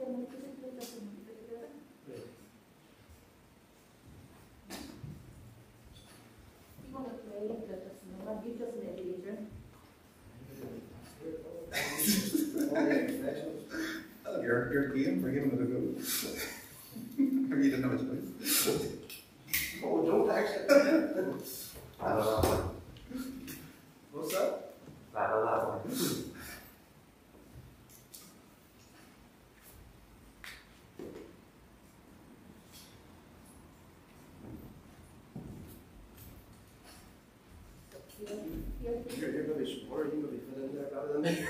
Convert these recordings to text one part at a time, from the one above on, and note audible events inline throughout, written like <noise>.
Thank you. English or you will be better than.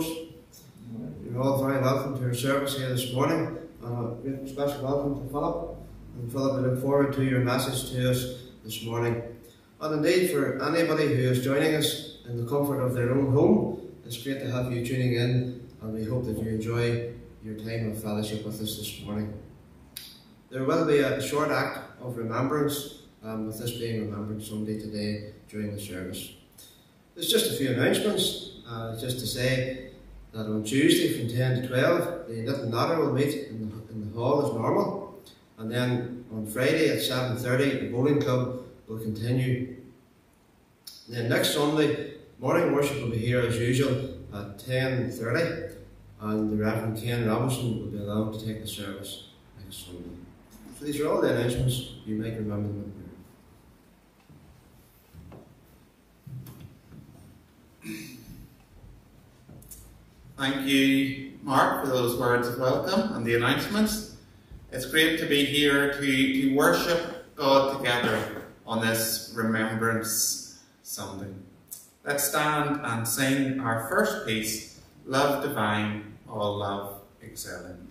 Folks. You're all very welcome to our service here this morning. And a special welcome to Philip. And Philip, we look forward to your message to us this morning. And indeed, for anybody who is joining us in the comfort of their own home, it's great to have you tuning in, and we hope that you enjoy your time of fellowship with us this morning. There will be a short act of remembrance, um, with this being Remembrance Sunday today during the service. There's just a few announcements, uh, just to say that on Tuesday from 10 to 12, the Little Natter will meet in the, in the hall as normal, and then on Friday at 7.30, the bowling club will continue. And then next Sunday, morning worship will be here as usual at 10.30, and the Reverend Ken Robinson will be allowed to take the service next Sunday. So these are all the announcements, you might remember them. <clears throat> Thank you, Mark, for those words of welcome and the announcements. It's great to be here to, to worship God together on this Remembrance Sunday. Let's stand and sing our first piece, Love Divine, All Love Excelling.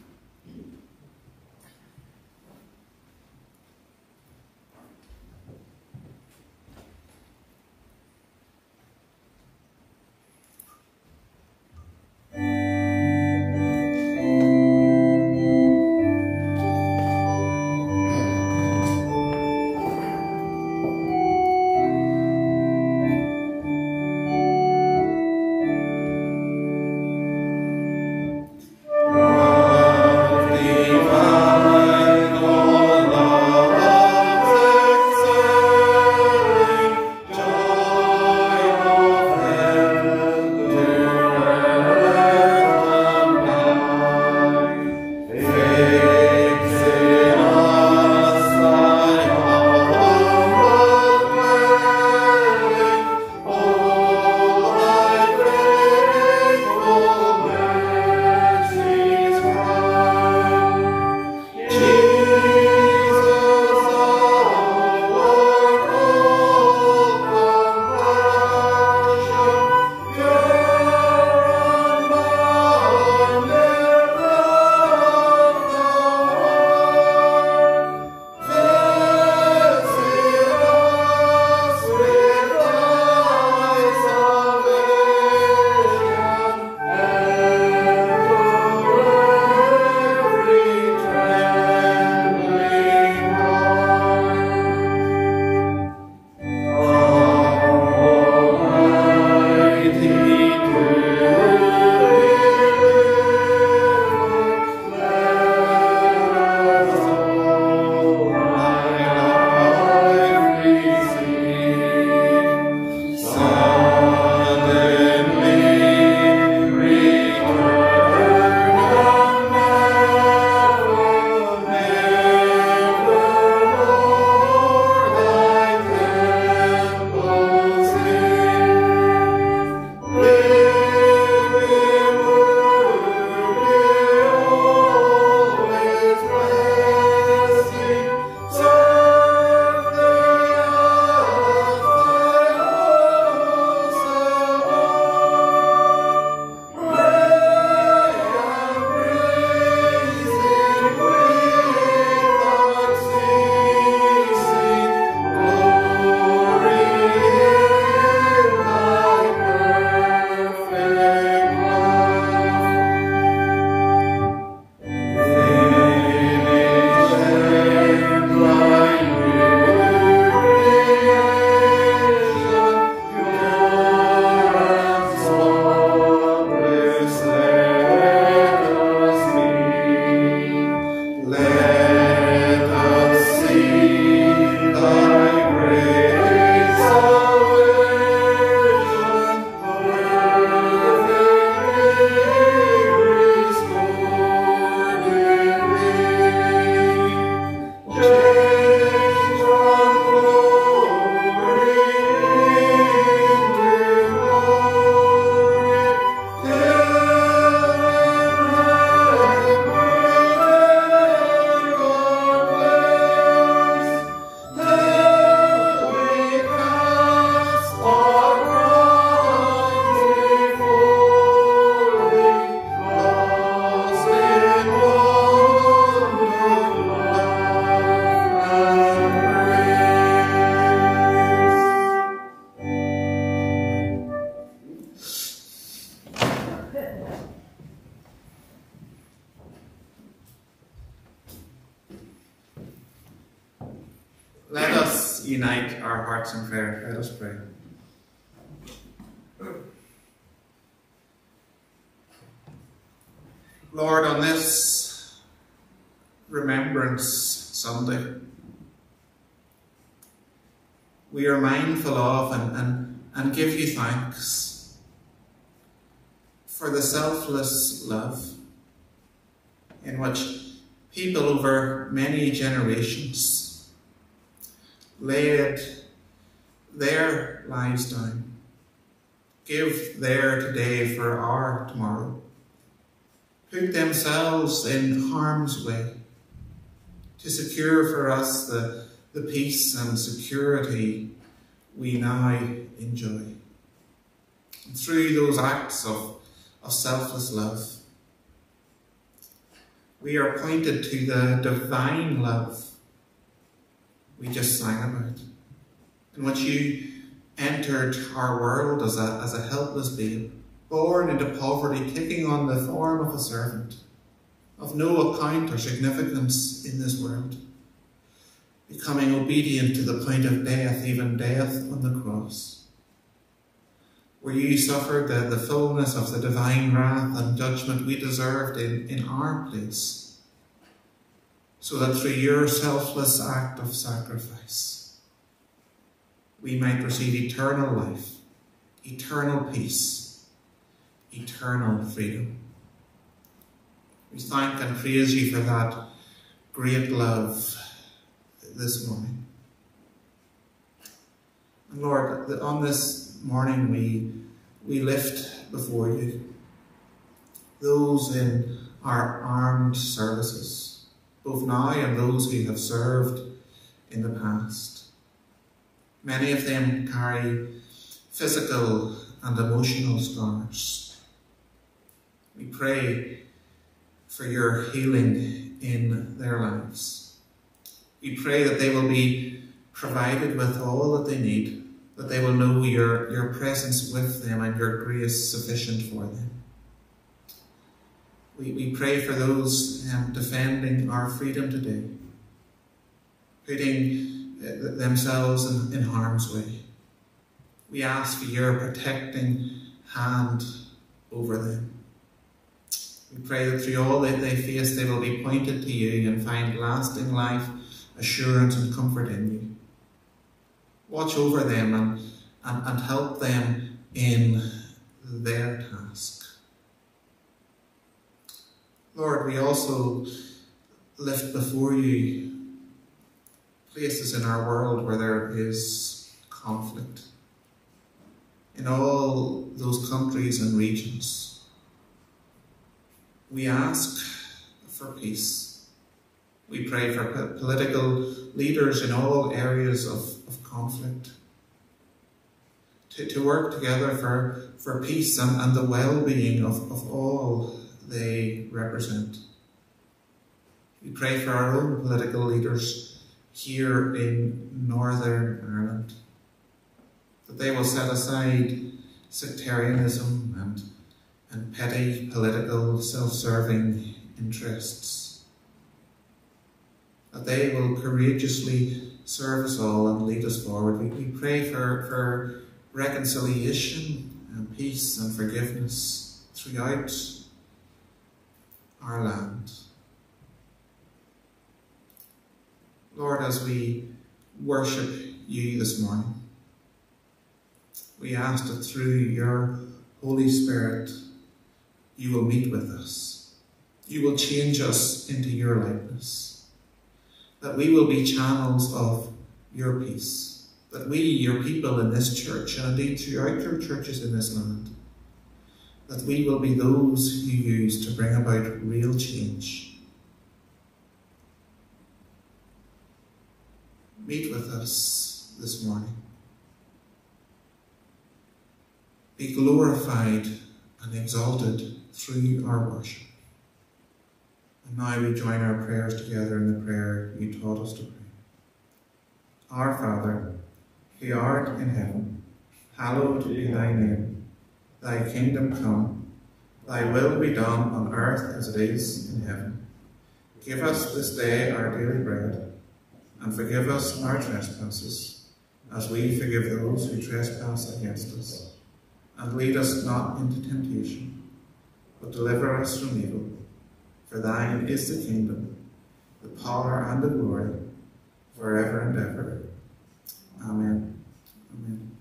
Lives down, give their today for our tomorrow, put themselves in harm's way to secure for us the, the peace and security we now enjoy. And through those acts of, of selfless love, we are pointed to the divine love we just sang about, in which you entered our world as a, as a helpless babe, born into poverty, taking on the form of a servant, of no account or significance in this world, becoming obedient to the point of death, even death on the cross, where you suffered the, the fullness of the divine wrath and judgment we deserved in, in our place so that through your selfless act of sacrifice, we might receive eternal life, eternal peace, eternal freedom. We thank and praise you for that great love this morning. And Lord, on this morning we, we lift before you those in our armed services, both now and those who have served in the past. Many of them carry physical and emotional scars. We pray for your healing in their lives. We pray that they will be provided with all that they need, that they will know your, your presence with them and your grace sufficient for them. We, we pray for those um, defending our freedom today, putting themselves in, in harm's way. We ask for your protecting hand over them. We pray that through all that they face, they will be pointed to you and find lasting life, assurance, and comfort in you. Watch over them and, and, and help them in their task. Lord, we also lift before you places in our world where there is conflict. In all those countries and regions, we ask for peace. We pray for political leaders in all areas of, of conflict to, to work together for, for peace and, and the well-being of, of all they represent. We pray for our own political leaders here in Northern Ireland, that they will set aside sectarianism and, and petty political self-serving interests, that they will courageously serve us all and lead us forward. We, we pray for, for reconciliation and peace and forgiveness throughout our land. Lord, as we worship you this morning, we ask that through your Holy Spirit, you will meet with us. You will change us into your likeness. That we will be channels of your peace. That we, your people in this church, and indeed throughout your churches in this land, that we will be those you use to bring about real change. Meet with us this morning. Be glorified and exalted through our worship. And now we join our prayers together in the prayer you taught us to pray. Our Father, who art in heaven, hallowed be thy name. Thy kingdom come, thy will be done on earth as it is in heaven. Give us this day our daily bread, and forgive us our trespasses, as we forgive those who trespass against us. And lead us not into temptation, but deliver us from evil. For thine is the kingdom, the power, and the glory, forever and ever. Amen. Amen.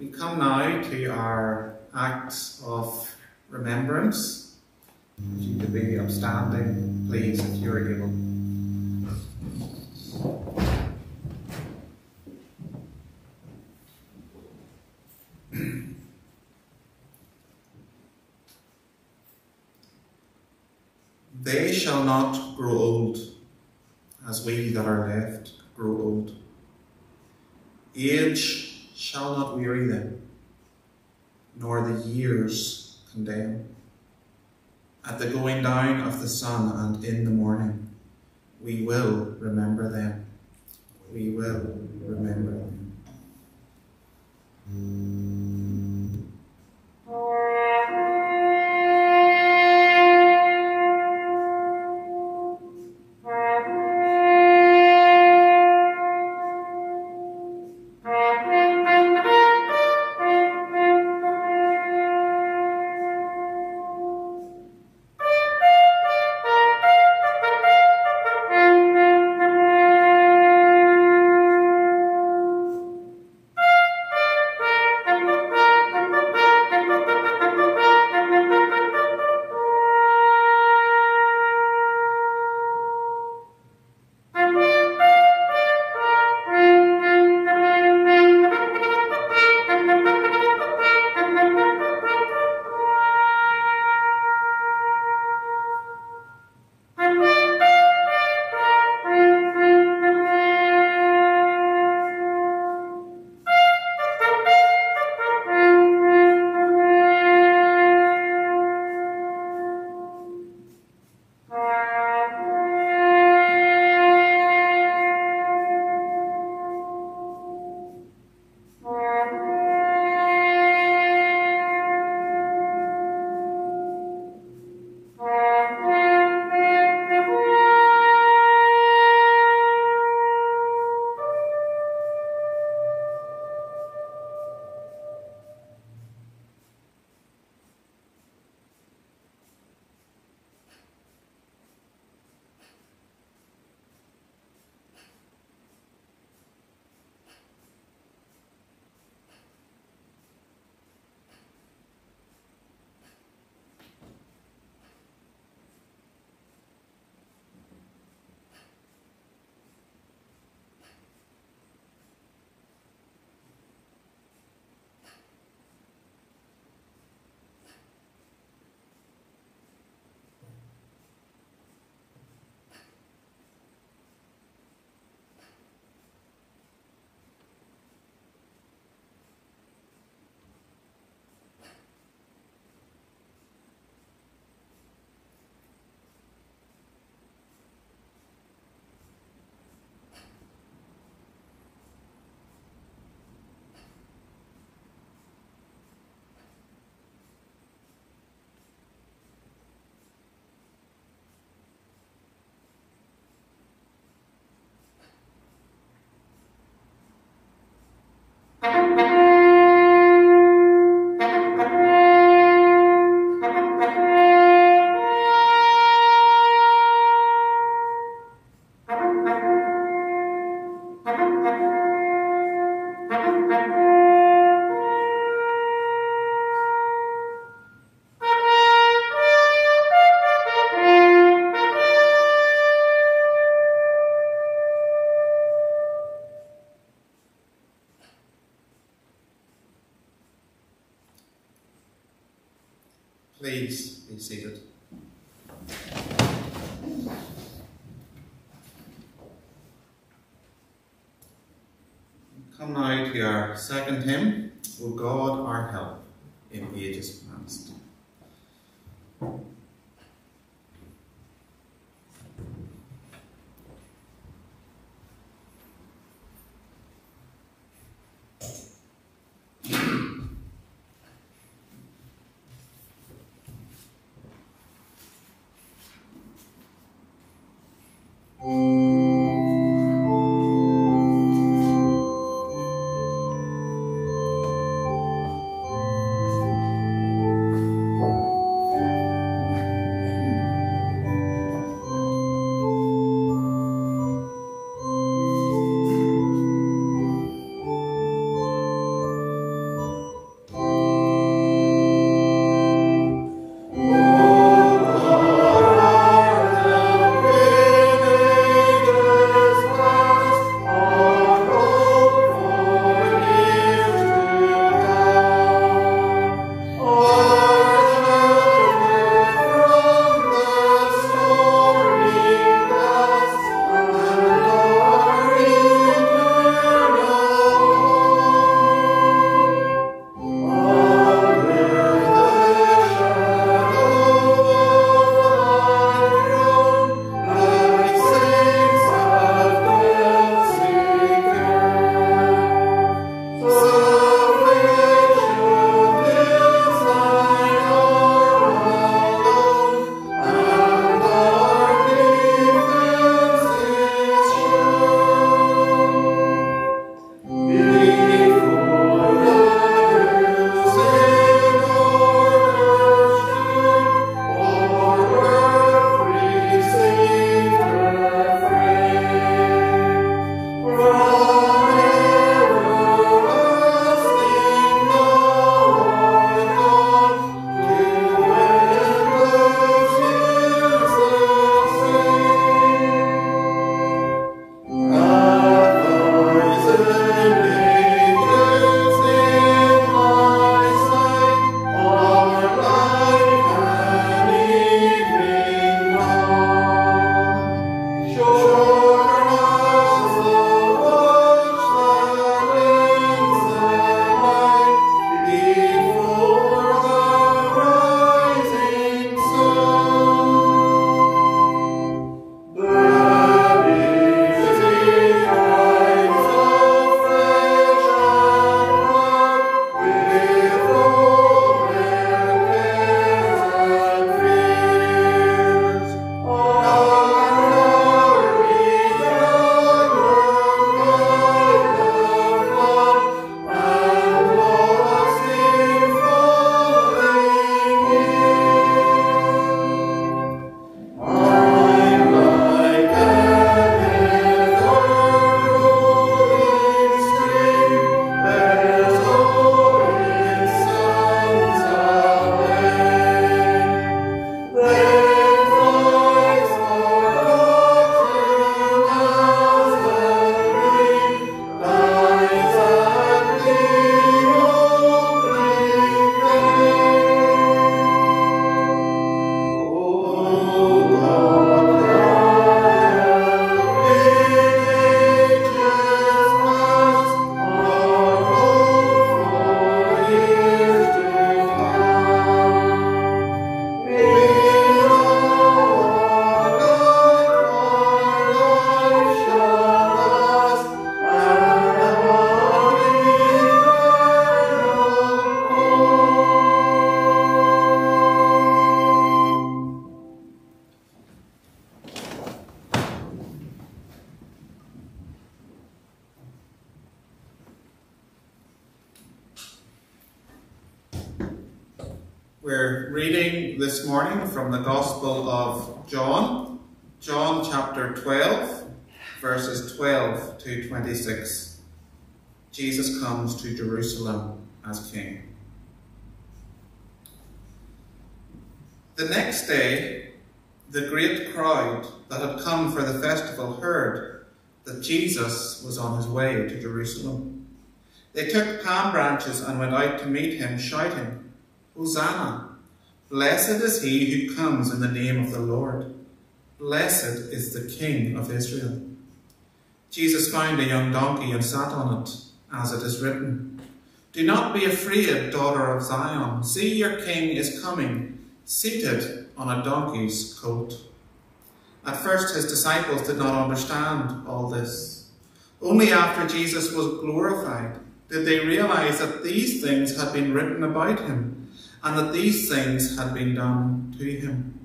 We come now to our acts of remembrance. If you could be upstanding, please, if you're able. They shall not grow old, as we that are left grow old. Age shall not weary them, nor the years condemn. At the going down of the sun and in the morning, we will remember them. We will remember them. Please meet him, shouting, Hosanna! Blessed is he who comes in the name of the Lord. Blessed is the King of Israel. Jesus found a young donkey and sat on it, as it is written, Do not be afraid, daughter of Zion. See, your king is coming, seated on a donkey's coat. At first, his disciples did not understand all this. Only after Jesus was glorified did they realize that these things had been written about him and that these things had been done to him.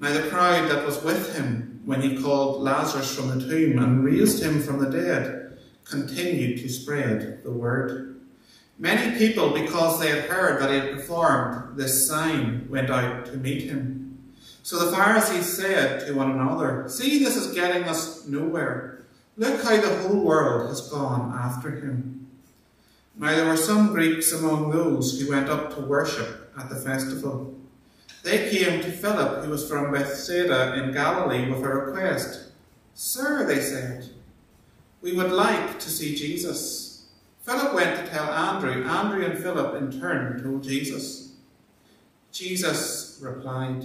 Now, the crowd that was with him when he called Lazarus from the tomb and raised him from the dead continued to spread the word. Many people, because they had heard that he had performed this sign, went out to meet him. So the Pharisees said to one another, See, this is getting us nowhere. Look how the whole world has gone after him. Now there were some Greeks among those who went up to worship at the festival. They came to Philip, who was from Bethsaida in Galilee, with a request. Sir, they said, we would like to see Jesus. Philip went to tell Andrew. Andrew and Philip in turn told Jesus. Jesus replied,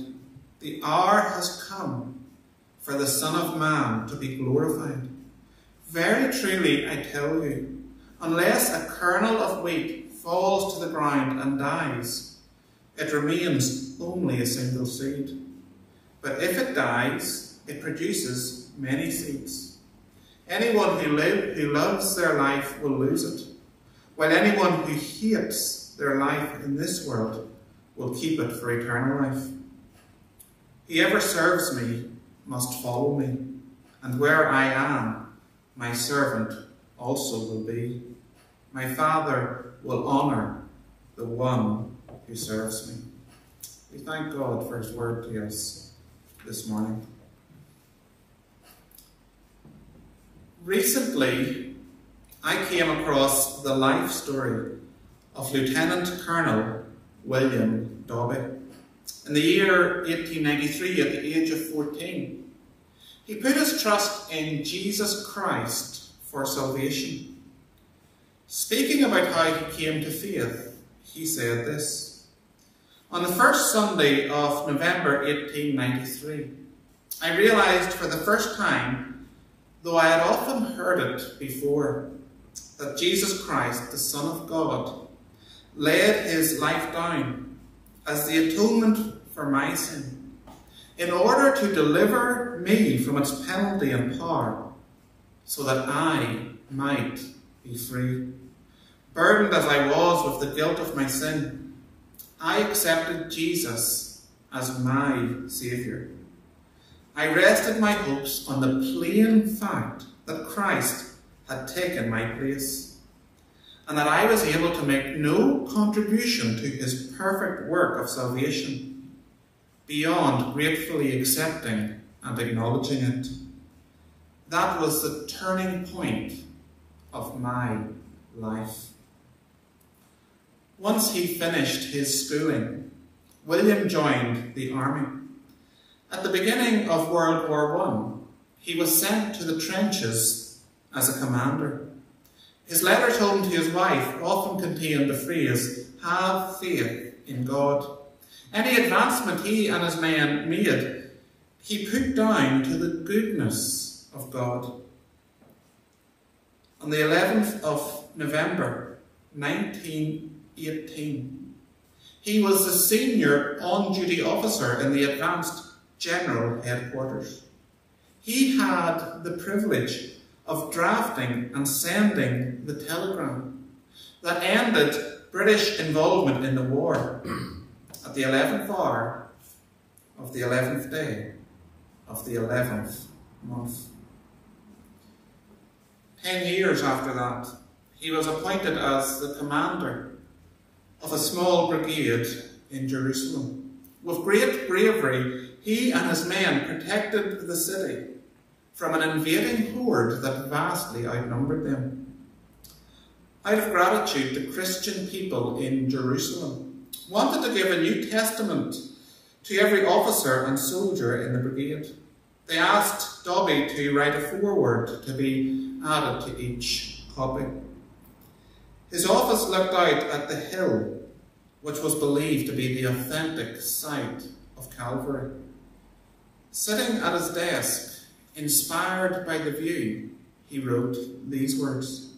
The hour has come for the Son of Man to be glorified. Very truly, I tell you, unless a kernel of wheat falls to the ground and dies, it remains only a single seed. But if it dies, it produces many seeds. Anyone who, live, who loves their life will lose it, while anyone who hates their life in this world will keep it for eternal life. Whoever serves me must follow me, and where I am, my servant also will be. My Father will honour the one who serves me. We thank God for his word to us this morning. Recently, I came across the life story of Lieutenant Colonel William Dobbie. In the year 1893, at the age of 14, he put his trust in Jesus Christ for salvation. Speaking about how he came to faith, he said this On the first Sunday of November 1893, I realised for the first time, though I had often heard it before, that Jesus Christ, the Son of God, laid his life down as the atonement for my sin, in order to deliver me from its penalty and power, so that I might be free. Burdened as I was with the guilt of my sin, I accepted Jesus as my Saviour. I rested my hopes on the plain fact that Christ had taken my place, and that I was able to make no contribution to his perfect work of salvation beyond gratefully accepting and acknowledging it. That was the turning point of my life. Once he finished his schooling, William joined the army. At the beginning of World War I, he was sent to the trenches as a commander. His letters home to his wife often contained the phrase, have faith in God. Any advancement he and his men made, he put down to the goodness of God. On the 11th of November 1918, he was the senior on-duty officer in the Advanced General Headquarters. He had the privilege of drafting and sending the telegram that ended British involvement in the war at the 11th hour of the 11th day of the 11th month. Ten years after that, he was appointed as the commander of a small brigade in Jerusalem. With great bravery, he and his men protected the city from an invading horde that vastly outnumbered them. Out of gratitude, the Christian people in Jerusalem wanted to give a New Testament to every officer and soldier in the brigade. They asked Dobbie to write a foreword to be added to each copy. His office looked out at the hill, which was believed to be the authentic site of Calvary. Sitting at his desk, inspired by the view, he wrote these words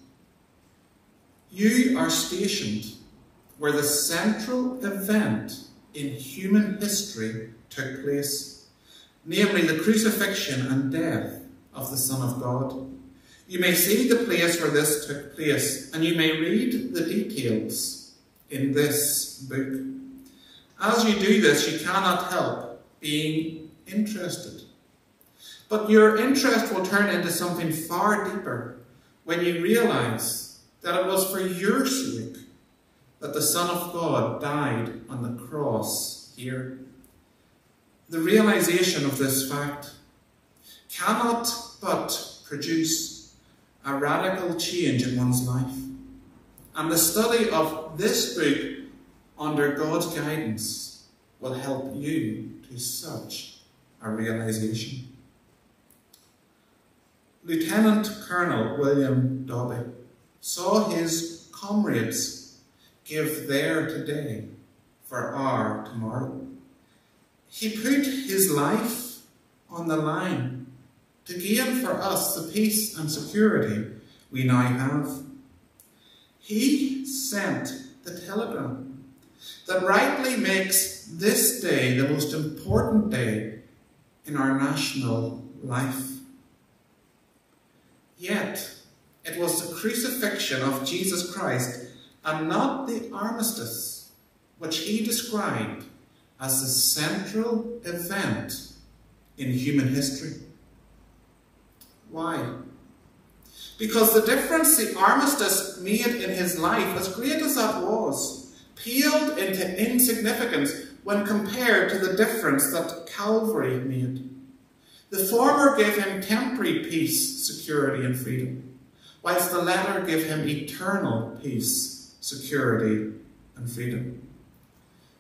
You are stationed where the central event in human history took place, namely the crucifixion and death of the Son of God. You may see the place where this took place, and you may read the details in this book. As you do this, you cannot help being interested. But your interest will turn into something far deeper when you realize that it was for your sake that the Son of God died on the cross here. The realization of this fact cannot but produce a radical change in one's life. And the study of this book under God's guidance will help you to such a realization. Lieutenant Colonel William Dobbie saw his comrades give their today for our tomorrow. He put his life on the line to gain for us the peace and security we now have. He sent the telegram that rightly makes this day the most important day in our national life. Yet, it was the crucifixion of Jesus Christ and not the armistice which he described as the central event in human history. Why? Because the difference the armistice made in his life, as great as that was, paled into insignificance when compared to the difference that Calvary made. The former gave him temporary peace, security, and freedom, whilst the latter gave him eternal peace, security, and freedom.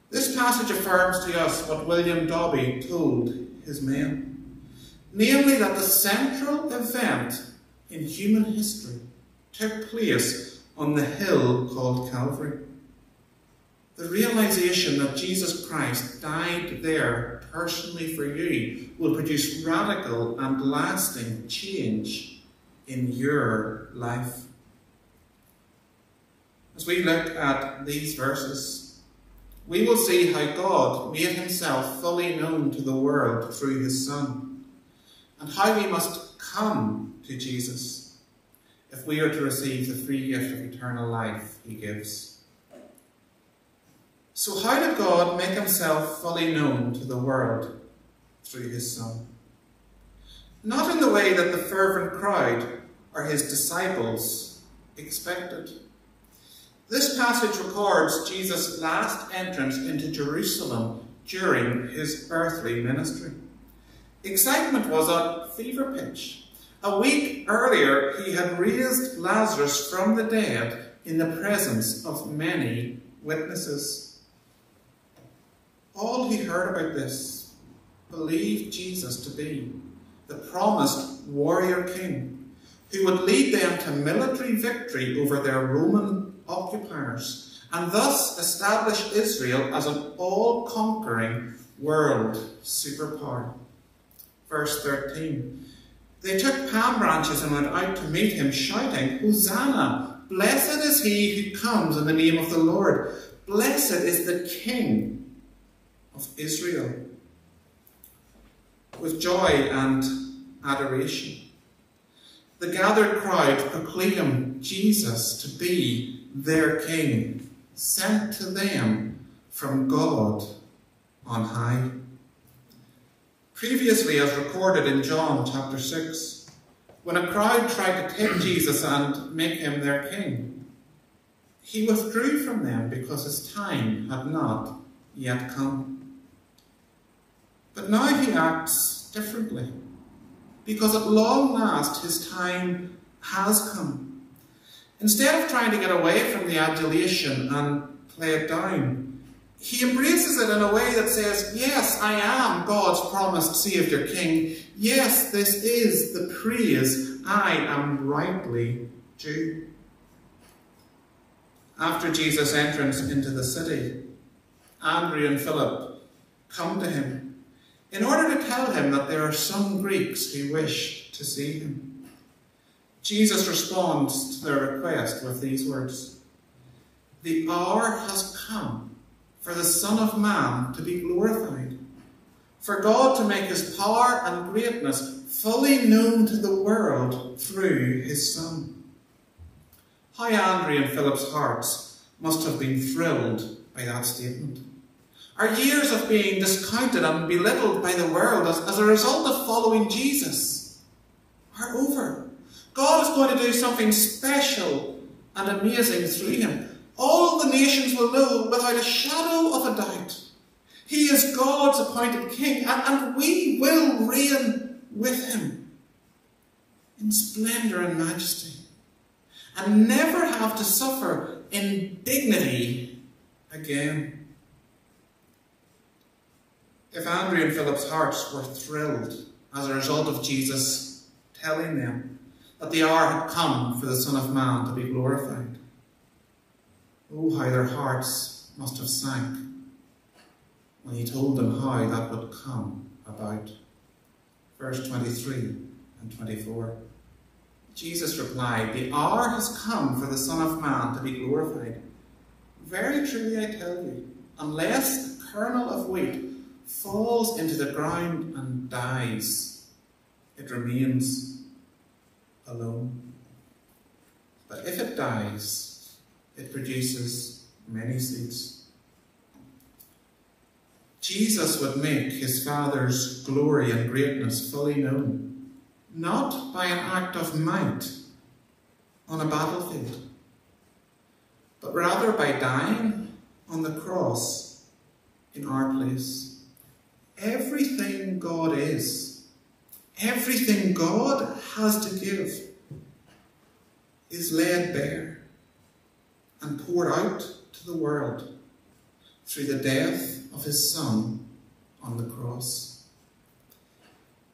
This passage affirms to us what William Dobbie told his men, namely that the central event in human history took place on the hill called Calvary. The realization that Jesus Christ died there personally for you will produce radical and lasting change in your life. As we look at these verses, we will see how God made himself fully known to the world through his Son, and how we must come to Jesus if we are to receive the free gift of eternal life he gives. So, how did God make himself fully known to the world through his Son? Not in the way that the fervent crowd or his disciples expected. This passage records Jesus' last entrance into Jerusalem during his earthly ministry. Excitement was at fever pitch. A week earlier, he had raised Lazarus from the dead in the presence of many witnesses. All who heard about this believed Jesus to be the promised warrior king who would lead them to military victory over their Roman occupiers and thus establish Israel as an all-conquering world superpower. Verse 13. They took palm branches and went out to meet him, shouting, Hosanna! Blessed is he who comes in the name of the Lord. Blessed is the King of Israel with joy and adoration. The gathered crowd proclaim Jesus to be their King, sent to them from God on high. Previously, as recorded in John chapter 6, when a crowd tried to take Jesus and make him their king, he withdrew from them because his time had not yet come. But now he acts differently, because at long last his time has come. Instead of trying to get away from the adulation and play it down, he embraces it in a way that says, Yes, I am God's promised Saviour King. Yes, this is the praise I am rightly due. After Jesus' entrance into the city, Andrew and Philip come to him in order to tell him that there are some Greeks who wish to see him. Jesus responds to their request with these words The hour has come for the Son of Man to be glorified, for God to make his power and greatness fully known to the world through his Son. How Andrew and Philip's hearts must have been thrilled by that statement. Our years of being discounted and belittled by the world as, as a result of following Jesus are over. God is going to do something special and amazing through him. All the nations will know without a shadow of a doubt. He is God's appointed king, and, and we will reign with him in splendour and majesty, and never have to suffer indignity again. If Andrew and Philip's hearts were thrilled as a result of Jesus telling them that the hour had come for the Son of Man to be glorified, oh, how their hearts must have sank when he told them how that would come about. Verse 23 and 24. Jesus replied, The hour has come for the Son of Man to be glorified. Very truly I tell you, unless the kernel of wheat falls into the ground and dies, it remains alone. But if it dies, it produces many seeds. Jesus would make his Father's glory and greatness fully known, not by an act of might on a battlefield, but rather by dying on the cross in our place. Everything God is, everything God has to give, is laid bare and poured out to the world through the death of his Son on the cross.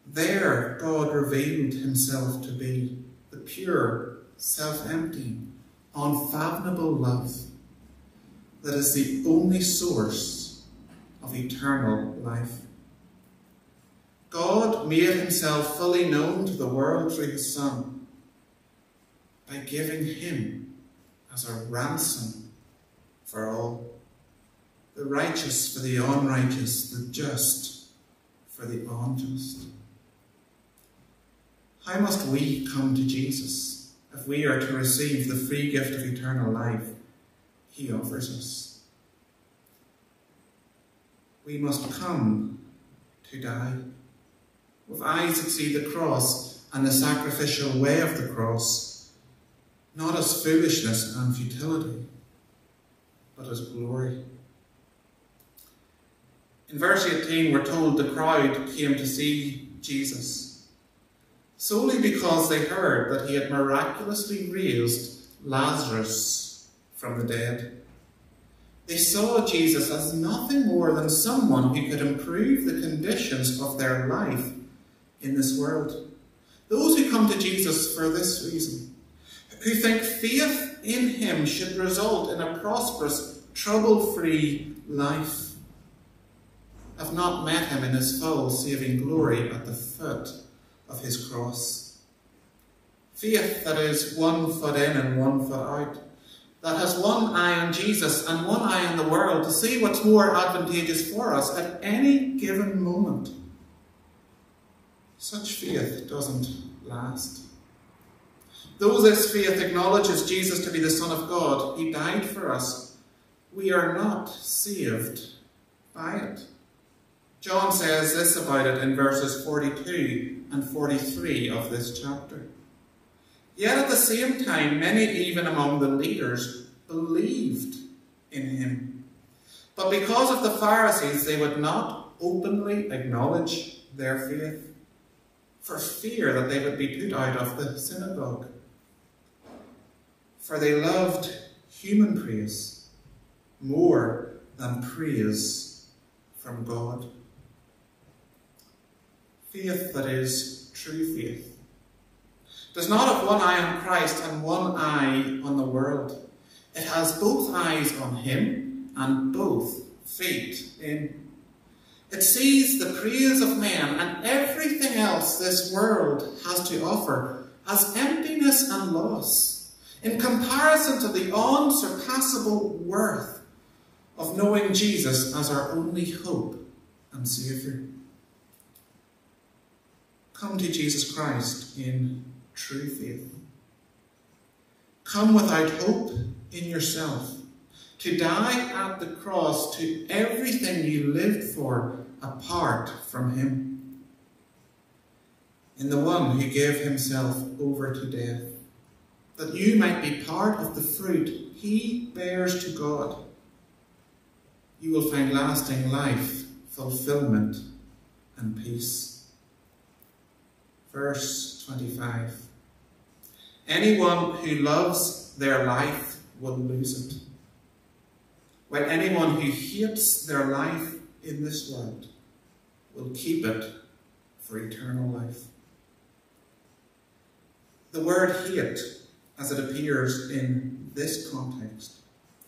There, God revealed himself to be the pure, self-emptying, unfathomable love that is the only source of eternal life. God made himself fully known to the world through his Son by giving him as a ransom for all the righteous for the unrighteous, the just for the unjust. How must we come to Jesus if we are to receive the free gift of eternal life he offers us? We must come to die with eyes that see the cross and the sacrificial way of the cross, not as foolishness and futility, but as glory. In verse 18, we're told the crowd came to see Jesus solely because they heard that he had miraculously raised Lazarus from the dead. They saw Jesus as nothing more than someone who could improve the conditions of their life in this world. Those who come to Jesus for this reason, who think faith in him should result in a prosperous, trouble-free life have not met him in his full saving glory at the foot of his cross. Faith that is one foot in and one foot out, that has one eye on Jesus and one eye on the world to see what's more advantageous for us at any given moment. Such faith doesn't last. Though this faith acknowledges Jesus to be the Son of God, he died for us, we are not saved by it. John says this about it in verses 42 and 43 of this chapter. Yet at the same time, many even among the leaders believed in him. But because of the Pharisees, they would not openly acknowledge their faith for fear that they would be put out of the synagogue. For they loved human praise more than praise from God. Faith that is true faith does not have one eye on Christ and one eye on the world. It has both eyes on Him and both feet in. It sees the praise of man and everything else this world has to offer as emptiness and loss in comparison to the unsurpassable worth of knowing Jesus as our only hope and Saviour. Come to Jesus Christ in true faith. Come without hope in yourself, to die at the cross to everything you lived for apart from Him. In the one who gave Himself over to death, that you might be part of the fruit He bears to God. You will find lasting life, fulfillment, and peace. Verse 25. Anyone who loves their life will lose it. While anyone who hates their life in this world will keep it for eternal life. The word hate, as it appears in this context,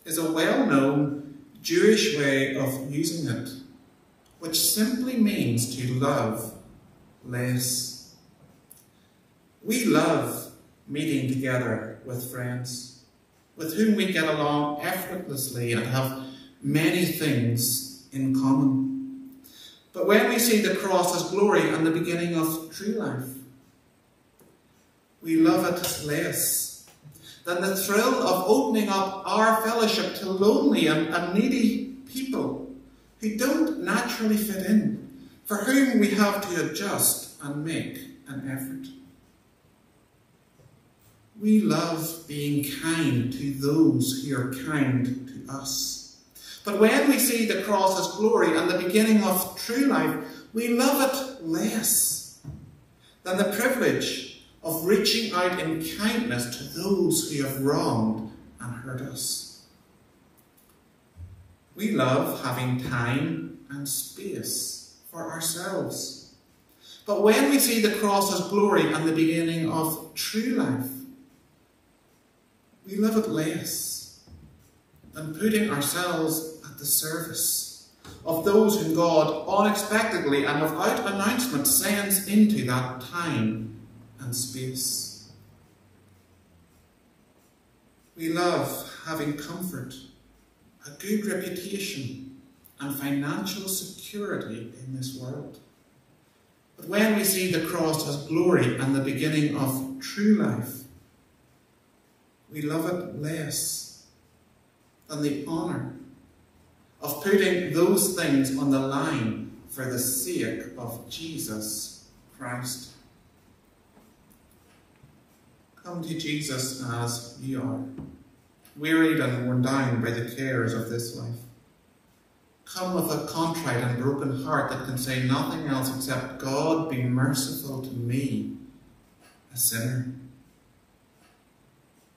is a well-known Jewish way of using it, which simply means to love less. We love meeting together with friends, with whom we get along effortlessly and have many things in common. But when we see the cross as glory and the beginning of true life, we love it less than the thrill of opening up our fellowship to lonely and, and needy people who don't naturally fit in, for whom we have to adjust and make an effort. We love being kind to those who are kind to us. But when we see the cross as glory and the beginning of true life, we love it less than the privilege of reaching out in kindness to those who have wronged and hurt us. We love having time and space for ourselves. But when we see the cross as glory and the beginning of true life, we love it less than putting ourselves at the service of those whom God unexpectedly and without announcement sends into that time and space. We love having comfort, a good reputation, and financial security in this world. But when we see the cross as glory and the beginning of true life, we love it less than the honour of putting those things on the line for the sake of Jesus Christ. Come to Jesus as you are, wearied and worn down by the cares of this life. Come with a contrite and broken heart that can say nothing else except, God, be merciful to me, a sinner.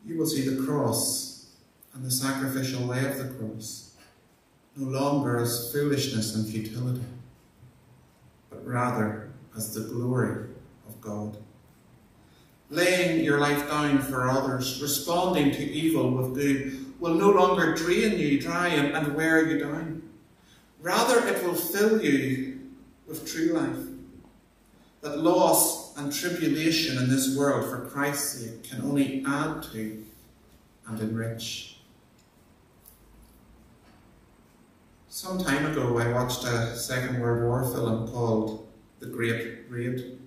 You will see the cross and the sacrificial way of the cross no longer as foolishness and futility, but rather as the glory of God. Laying your life down for others, responding to evil with good, will no longer drain you dry and, and wear you down. Rather, it will fill you with true life. That loss and tribulation in this world for Christ's sake can only add to and enrich. Some time ago, I watched a Second World War film called The Great Raid.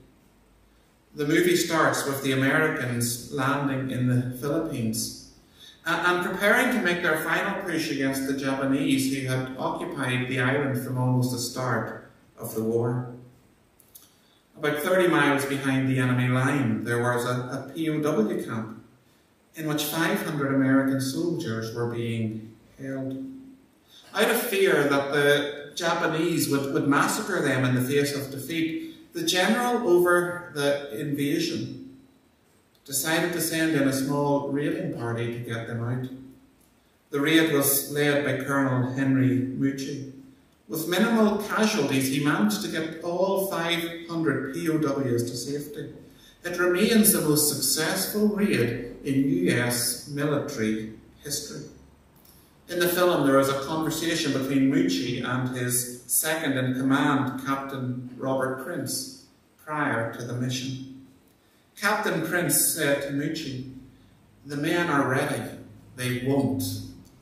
The movie starts with the Americans landing in the Philippines and preparing to make their final push against the Japanese who had occupied the island from almost the start of the war. About 30 miles behind the enemy line, there was a, a POW camp in which 500 American soldiers were being held. Out of fear that the Japanese would, would massacre them in the face of defeat, the general over the invasion decided to send in a small raiding party to get them out. The raid was led by Colonel Henry Mucci. With minimal casualties, he managed to get all 500 POWs to safety. It remains the most successful raid in US military history. In the film, there is a conversation between Mucci and his second in command, Captain Robert Prince, prior to the mission. Captain Prince said to Mucci, The men are ready. They won't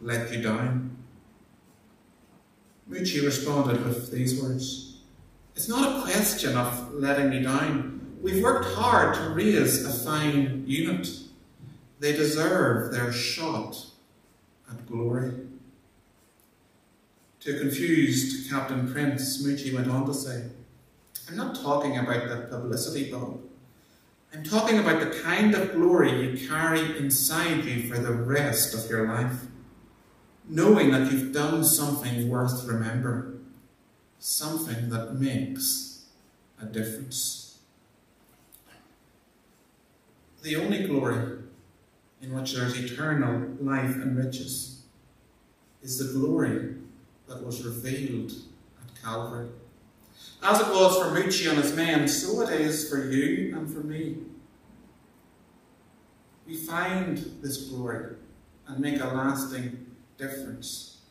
let you down. Mucci responded with these words It's not a question of letting me down. We've worked hard to raise a fine unit. They deserve their shot at glory. To confused Captain Prince, Mucci went on to say, I'm not talking about that publicity bulb. I'm talking about the kind of glory you carry inside you for the rest of your life knowing that you've done something worth remembering, something that makes a difference. The only glory in which there is eternal life and riches is the glory that was revealed at Calvary. As it was for Mucci and his men, so it is for you and for me. We find this glory and make a lasting difference.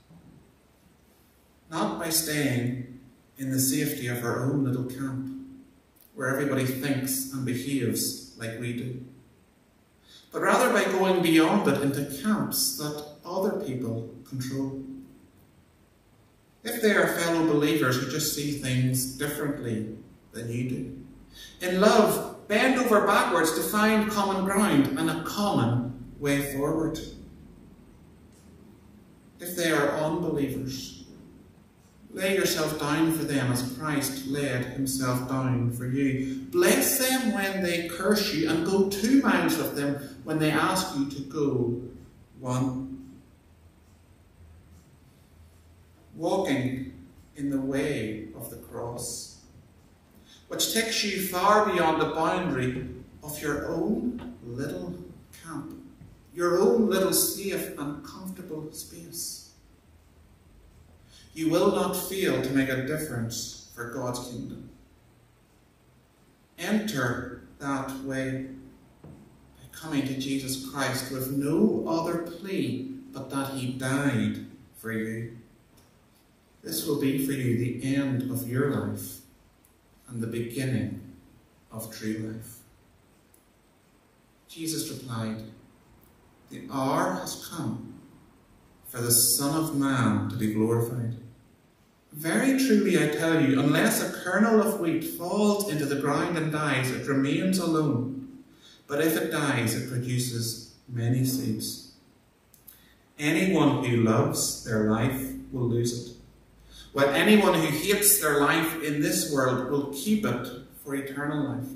Not by staying in the safety of our own little camp, where everybody thinks and behaves like we do, but rather by going beyond it into camps that other people control. If they are fellow believers who just see things differently than you do. In love, bend over backwards to find common ground and a common way forward if they are unbelievers. Lay yourself down for them as Christ laid himself down for you. Bless them when they curse you and go two miles with them when they ask you to go one. Walking in the way of the cross, which takes you far beyond the boundary of your own little camp your own little safe and comfortable space. You will not fail to make a difference for God's kingdom. Enter that way by coming to Jesus Christ with no other plea but that He died for you. This will be for you the end of your life and the beginning of true life. Jesus replied, the hour has come for the Son of Man to be glorified. Very truly I tell you, unless a kernel of wheat falls into the ground and dies, it remains alone. But if it dies, it produces many seeds. Anyone who loves their life will lose it, while anyone who hates their life in this world will keep it for eternal life.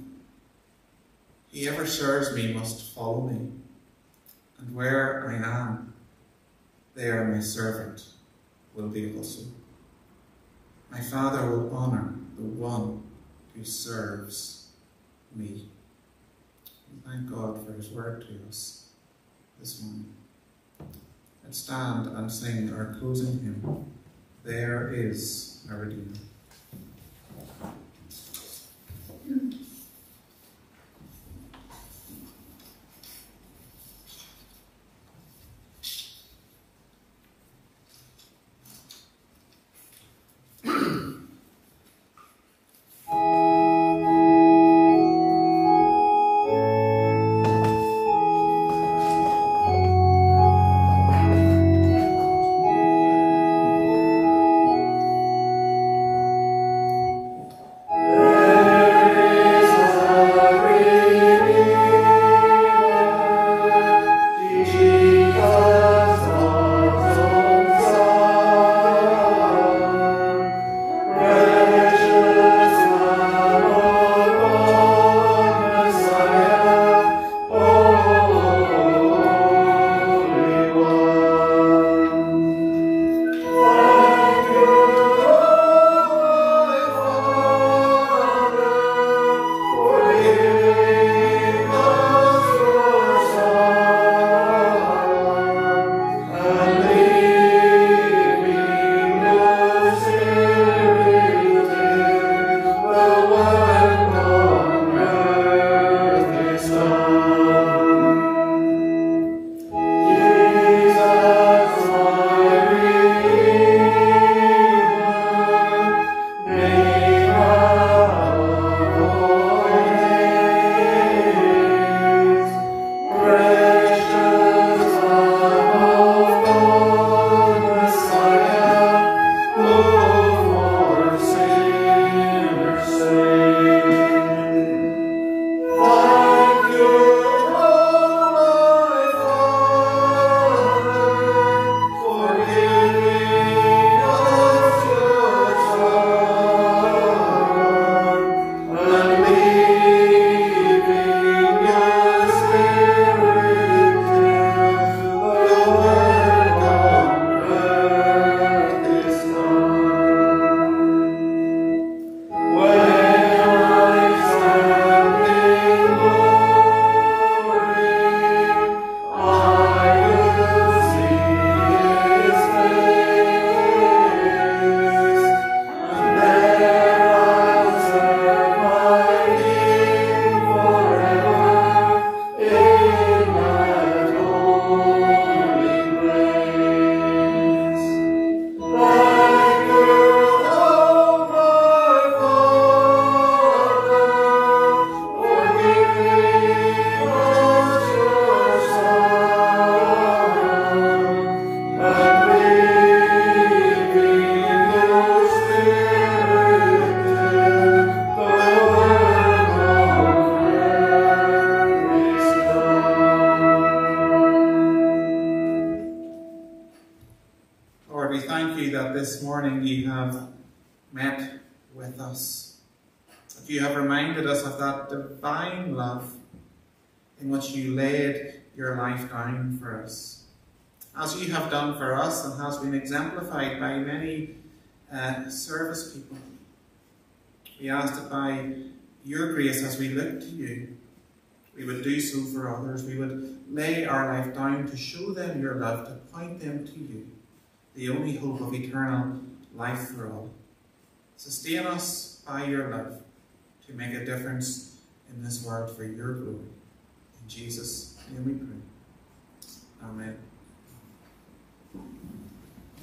Whoever serves me must follow me and where I am, there my servant will be also. My Father will honour the one who serves me. We thank God for his word to us this morning. Let's stand and sing our closing hymn. There is a Redeemer. As you have done for us and has been exemplified by many uh, service people. We ask that by your grace as we look to you, we would do so for others. We would lay our life down to show them your love, to point them to you, the only hope of eternal life for all. Sustain us by your love to make a difference in this world for your glory. In Jesus' name we pray. Amen.